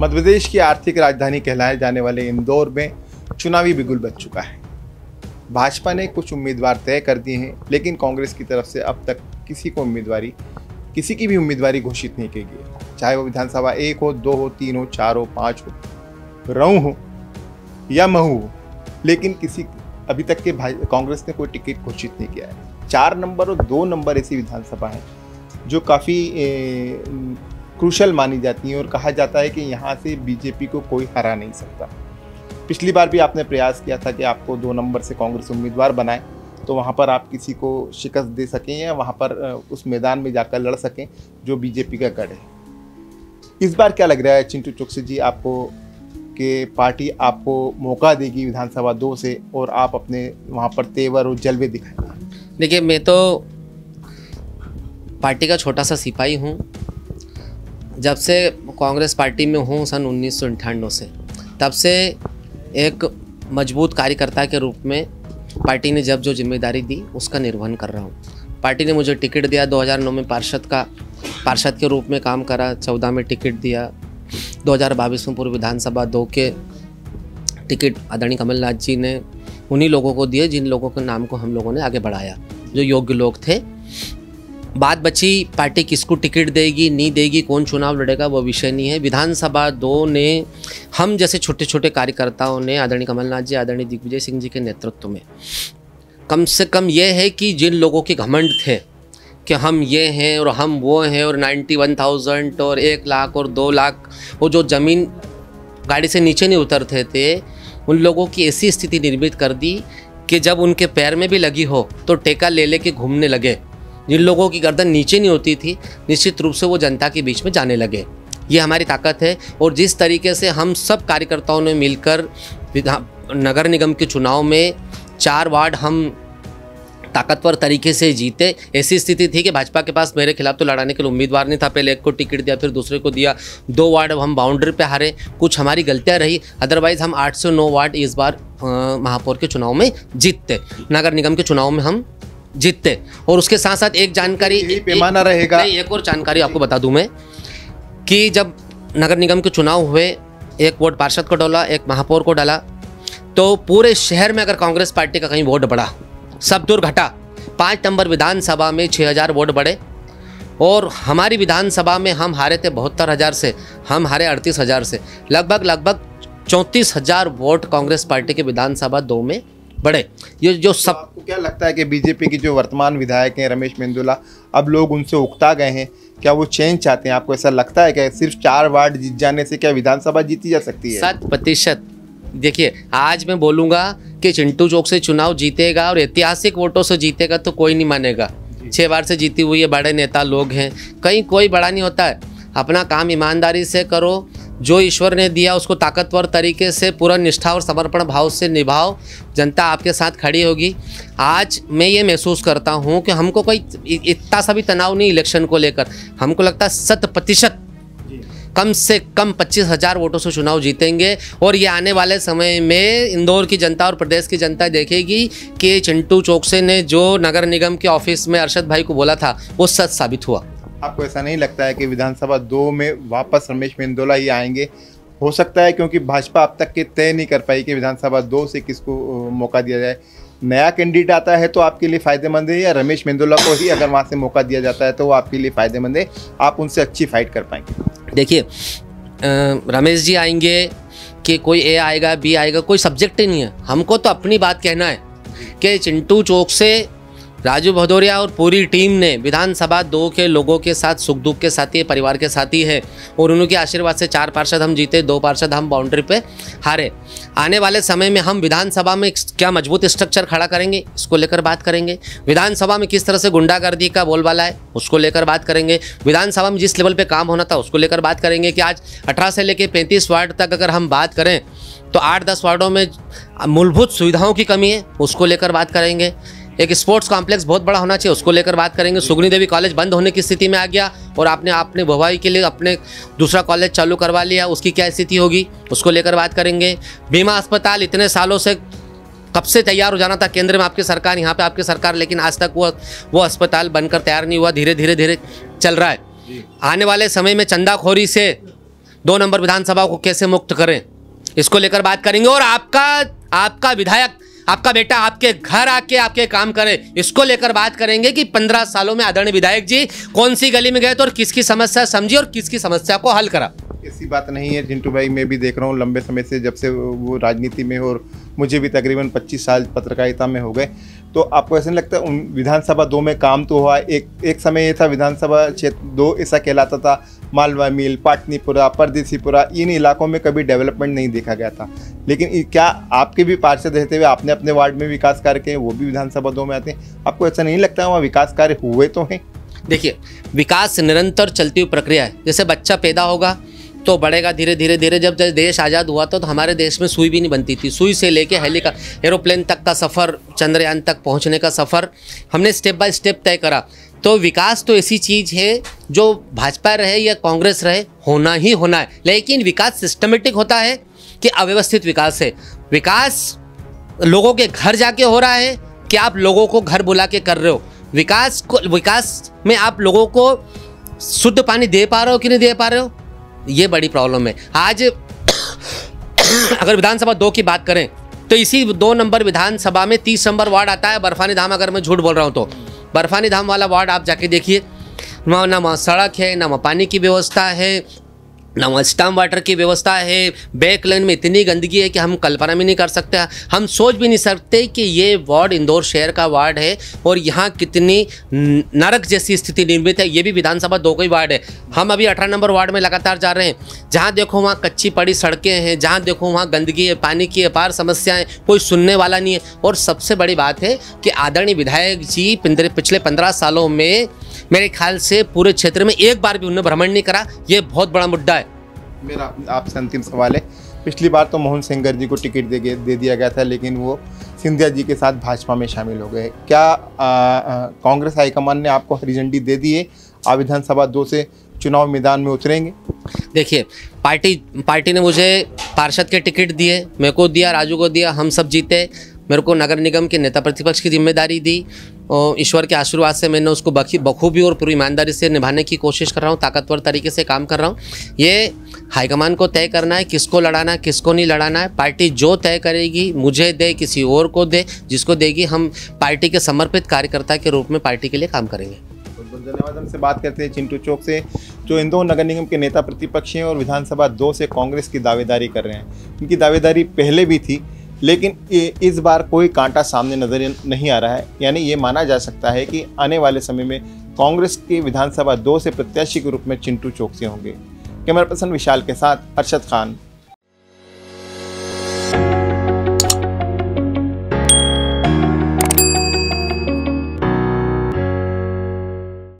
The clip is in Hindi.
मध्य प्रदेश की आर्थिक राजधानी कहलाए जाने वाले इंदौर में चुनावी बिगुल बच चुका है। भाजपा ने कुछ उम्मीदवार तय कर दिए हैं, लेकिन कांग्रेस की तरफ़ से अब तक किसी को उम्मीदवारी, किसी की भी उम्मीदवारी घोषित नहीं की गई चाहे वो विधानसभा एक हो, दो हो, तीन हो, चार हो, पाँच हो, रऊ हो या महू हो, लेकिन किसी अभी तक के कांग्रेस ने कोई टिकट घोषित नहीं किया है। चार नंबर और दो नंबर ऐसी विधानसभा है, जो काफ़ी क्रूशल मानी जाती हैं और कहा जाता है कि यहाँ से बीजेपी को कोई हरा नहीं सकता। पिछली बार भी आपने प्रयास किया था कि आपको दो नंबर से कांग्रेस उम्मीदवार बनाए तो वहाँ पर आप किसी को शिकस्त दे सकें या वहाँ पर उस मैदान में जाकर लड़ सकें जो बीजेपी का गढ़ है। इस बार क्या लग रहा है चिंटू चौकसी जी आपको कि पार्टी आपको मौका देगी विधानसभा दो से और आप अपने वहाँ पर तेवर और जलवे दिखाएँगे देखिए, मैं तो पार्टी का छोटा सा सिपाही हूँ। जब से कांग्रेस पार्टी में हूँ सन उन्नीस सौ अट्ठानबे से, तब से एक मज़बूत कार्यकर्ता के रूप में पार्टी ने जब जो ज़िम्मेदारी दी, उसका निर्वहन कर रहा हूँ। पार्टी ने मुझे टिकट दिया 2009 में पार्षद का, पार्षद के रूप में काम करा, चौदह में टिकट दिया 2022 में पूर्व विधानसभा दो के टिकट आदरणीय कमलनाथ जी ने उन्हीं लोगों को दिए, जिन लोगों के नाम को हम लोगों ने आगे बढ़ाया, जो योग्य लोग थे। बात बची, पार्टी किसको टिकट देगी, नहीं देगी, कौन चुनाव लड़ेगा, वो विषय नहीं है। विधानसभा दो ने, हम जैसे छोटे छोटे कार्यकर्ताओं ने, आदरणीय कमलनाथ जी, आदरणीय दिग्विजय सिंह जी के नेतृत्व में, कम से कम ये है कि जिन लोगों के घमंड थे, कि हम ये हैं और हम वो हैं और नाइन्टी वन थाउज़ेंड और एक लाख और दो लाख, वो जो ज़मीन गाड़ी से नीचे नहीं उतरते थे, उन लोगों की ऐसी स्थिति निर्मित कर दी कि जब उनके पैर में भी लगी हो तो टेका ले लेके घूमने लगे। जिन लोगों की गर्दन नीचे नहीं होती थी, निश्चित रूप से वो जनता के बीच में जाने लगे। ये हमारी ताकत है और जिस तरीके से हम सब कार्यकर्ताओं ने मिलकर नगर निगम के चुनाव में चार वार्ड हम ताकतवर तरीके से जीते, ऐसी स्थिति थी कि भाजपा के पास मेरे खिलाफ तो लड़ाने के लिए उम्मीदवार नहीं था। पहले एक को टिकट दिया, फिर दूसरे को दिया। दो वार्ड हम बाउंड्री पे हारे, कुछ हमारी गलतियाँ रही। अदरवाइज़ हम आठ से नौ वार्ड इस बार महापौर के चुनाव में जीतते। नगर निगम के चुनाव में हम जीतते। और उसके साथ साथ एक जानकारी पैमाना रहेगा। एक और जानकारी आपको बता दूँ मैं कि जब नगर निगम के चुनाव हुए एक वोट पार्षद को डाला एक महापौर को डाला तो पूरे शहर में अगर कांग्रेस पार्टी का कहीं वोट बढ़ा सब दूर घटा पाँच नंबर विधानसभा में छः हज़ार वोट बढ़े और हमारी विधानसभा में हम हारे थे बहत्तर हज़ार से हम हारे अड़तीस हज़ार से लगभग लगभग चौंतीस हज़ार वोट कांग्रेस पार्टी के विधानसभा दो में बढ़े ये जो सब तो आपको क्या लगता है कि बीजेपी की जो वर्तमान विधायक हैं रमेश मेंदुला अब लोग उनसे उकता गए हैं? क्या वो चेंज चाहते हैं आपको? ऐसा लगता है कि सिर्फ़ चार वार्ड जीत जाने से क्या विधानसभा जीती जा सकती है? सात प्रतिशत। देखिए आज मैं बोलूँगा कि चिंटू चौक से चुनाव जीतेगा और ऐतिहासिक वोटों से जीतेगा तो कोई नहीं मानेगा। छः बार से जीती हुई है बड़े नेता लोग हैं। कहीं कोई बड़ा नहीं होता है। अपना काम ईमानदारी से करो जो ईश्वर ने दिया उसको ताकतवर तरीके से पूरा निष्ठा और समर्पण भाव से निभाओ जनता आपके साथ खड़ी होगी। आज मैं ये महसूस करता हूँ कि हमको कोई इतना सा भी तनाव नहीं इलेक्शन को लेकर। हमको लगता है शत प्रतिशत कम से कम पच्चीस हज़ार वोटों से चुनाव जीतेंगे। और ये आने वाले समय में इंदौर की जनता और प्रदेश की जनता देखेगी कि चिंटू चौकसे ने जो नगर निगम के ऑफ़िस में अरशद भाई को बोला था वो सच साबित हुआ। आपको ऐसा नहीं लगता है कि विधानसभा दो में वापस रमेश मेंदोला ही आएँगे? हो सकता है क्योंकि भाजपा अब तक के तय नहीं कर पाई कि विधानसभा दो से किसको मौका दिया जाए। नया कैंडिडेट आता है तो आपके लिए फ़ायदेमंद है या रमेश मेंदोला को ही अगर वहाँ से मौका दिया जाता है तो वो आपके लिए फ़ायदेमंद है? आप उनसे अच्छी फाइट कर पाएँगे। देखिए रमेश जी आएँगे कि कोई ए आएगा बी आएगा, कोई सब्जेक्ट ही नहीं है। हमको तो अपनी बात कहना है कि चिंटू चौक से राजू भदौरिया और पूरी टीम ने विधानसभा दो के लोगों के साथ सुख दुख के साथी परिवार के साथी है और उनके आशीर्वाद से चार पार्षद हम जीते, दो पार्षद हम बाउंड्री पे हारे। आने वाले समय में हम विधानसभा में क्या मज़बूत स्ट्रक्चर खड़ा करेंगे, इसको लेकर बात करेंगे। विधानसभा में किस तरह से गुंडागर्दी का बोलबाला है, उसको लेकर बात करेंगे। विधानसभा में जिस लेवल पर काम होना था, उसको लेकर बात करेंगे कि आज अठारह से लेकर पैंतीस वार्ड तक अगर हम बात करें तो आठ दस वार्डों में मूलभूत सुविधाओं की कमी है, उसको लेकर बात करेंगे। एक स्पोर्ट्स कॉम्प्लेक्स बहुत बड़ा होना चाहिए उसको लेकर बात करेंगे। सुगनी देवी कॉलेज बंद होने की स्थिति में आ गया और आपने अपने भवाई के लिए अपने दूसरा कॉलेज चालू करवा लिया उसकी क्या स्थिति होगी उसको लेकर बात करेंगे। बीमा अस्पताल इतने सालों से कब से तैयार हो जाना था केंद्र में? आपकी सरकार यहाँ पे आपकी सरकार लेकिन आज तक वो वो अस्पताल बनकर तैयार नहीं हुआ धीरे धीरे धीरे चल रहा है। आने वाले समय में चंदाखोरी से दो नंबर विधानसभा को कैसे मुक्त करें इसको लेकर बात करेंगे। और आपका आपका विधायक आपका बेटा आपके घर आके आपके काम करे, इसको लेकर बात करेंगे कि पंद्रह सालों में आदरणीय विधायक जी, कौन सी गली में गए तो और किसकी समस्या समझी और किसकी समस्या को हल करा? ऐसी बात नहीं है, जिंटू भाई, मैं भी देख रहा हूँ, लंबे समय से जब से वो राजनीति में और मुझे भी तकरीबन 25 साल पत्रकारिता में हो गए। तो आपको ऐसा नहीं लगता, उन विधानसभा दो में काम तो हुआ, एक एक समय ये था, विधानसभा क्षेत्र दो ऐसा कहलाता था मालवा मिल, पाटनीपुरा, परदेसीपुरा, इन इलाकों में कभी डेवलपमेंट नहीं देखा गया था। लेकिन क्या आपके भी पार्षद रहते हुए, आपने अपने वार्ड में विकास कार्य किए, वो भी विधानसभा दो में आते हैं। आपको ऐसा नहीं लगता है वहाँ विकास कार्य हुए तो हैं? देखिए, विकास निरंतर चलती हुई प्रक्रिया है। जैसे बच्चा पैदा होगा तो बढ़ेगा धीरे धीरे धीरे। जब जब देश आज़ाद हुआ था तो हमारे देश में सुई भी नहीं बनती थी। सुई से लेके हेलीका एरोप्लेन तक का सफ़र, चंद्रयान तक पहुँचने का सफ़र, हमने स्टेप बाय स्टेप तय करा। तो विकास तो ऐसी चीज़ है जो भाजपा रहे या कांग्रेस रहे, होना ही होना है। लेकिन विकास सिस्टमेटिक होता है कि अव्यवस्थित विकास है। विकास लोगों के घर जाके हो रहा है कि आप लोगों को घर बुला के कर रहे हो। विकास को, विकास में आप लोगों को शुद्ध पानी दे पा रहे हो कि नहीं दे पा रहे हो? ये बड़ी प्रॉब्लम है। आज अगर विधानसभा दो की बात करें तो इसी दो नंबर विधानसभा में तीस नंबर वार्ड आता है बर्फानी धाम अगर मैं झूठ बोल रहा हूँ तो। बर्फानी धाम वाला वार्ड आप जाके देखिए। वहाँ ना वहाँ सड़क है, ना वहाँ पानी की व्यवस्था है ना स्टम वाटर की व्यवस्था है बैक लाइन में इतनी गंदगी है कि हम कल्पना भी नहीं कर सकते, हम सोच भी नहीं सकते कि ये वार्ड इंदौर शहर का वार्ड है और यहाँ कितनी नरक जैसी स्थिति निर्मित है, ये भी विधानसभा दो कोई वार्ड है। हम अभी अठारह नंबर वार्ड में लगातार जा रहे हैं, जहाँ देखो वहाँ कच्ची पड़ी सड़कें हैं, जहाँ देखो वहाँ गंदगी है, पानी की अपार समस्याएँ कोई सुनने वाला नहीं है। और सबसे बड़ी बात है कि आदरणीय विधायक जी पिछले पंद्रह सालों में मेरे ख्याल से पूरे क्षेत्र में एक बार भी उन्होंने भ्रमण नहीं करा। ये बहुत बड़ा मुद्दा है। मेरा आपसे अंतिम सवाल है। पिछली बार तो मोहन सिंगर जी को टिकट दे दे दिया गया था लेकिन वो सिंधिया जी के साथ भाजपा में शामिल हो गए। क्या कांग्रेस हाईकमान ने आपको हरी झंडी दे दी है? आप विधानसभा दो से चुनाव मैदान में उतरेंगे। देखिए पार्टी पार्टी ने मुझे पार्षद के टिकट दिए मेरे को दिया राजू को दिया हम सब जीते। मेरे को नगर निगम के नेता प्रतिपक्ष की ज़िम्मेदारी दी और ईश्वर के आशीर्वाद से मैंने उसको बखी बखूबी और पूरी ईमानदारी से निभाने की कोशिश कर रहा हूँ, ताकतवर तरीके से काम कर रहा हूँ। ये हाईकमान को तय करना है, किसको लड़ाना है, किसको नहीं लड़ाना है। पार्टी जो तय करेगी, मुझे दे, किसी और को दे, जिसको देगी, हम पार्टी के समर्पित कार्यकर्ता के रूप में पार्टी के लिए काम करेंगे। धन्यवाद, हमसे बात करते हैं चिंटू चौक से, जो इंदौर नगर निगम के नेता प्रतिपक्ष हैं और विधानसभा दो से कांग्रेस की दावेदारी कर रहे हैं। उनकी दावेदारी पहले भी थी लेकिन इस बार कोई कांटा सामने नज़र नहीं आ रहा है। यानी ये माना जा सकता है कि आने वाले समय में कांग्रेस के विधानसभा दो से प्रत्याशी के रूप में चिंटू चौकसी होंगे। कैमरा पर्सन विशाल के साथ अरशद खान।